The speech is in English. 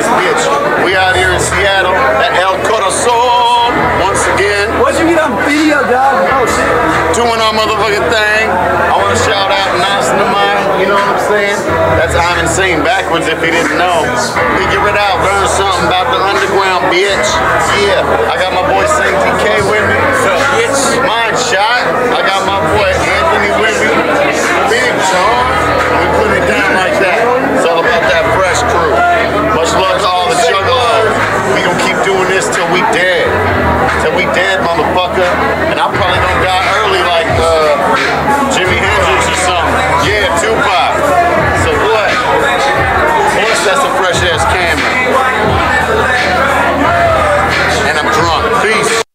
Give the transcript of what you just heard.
this bitch. We out here in Seattle at El Corazon once again. What'd you get on video, dog? Oh, shit. Doing our motherfucking thing. I want to shout out Enasnimi, you know what I'm saying? That's I'm Insane backwards if he didn't know. Figure it out, learn something about the underground, bitch. Yeah, I got my boy Saint TK with me. So, bitch, mind shot. I got my boy Anthony with me. Big John. We put it down like that. We dead. Till we dead, motherfucker. And I'm probably gonna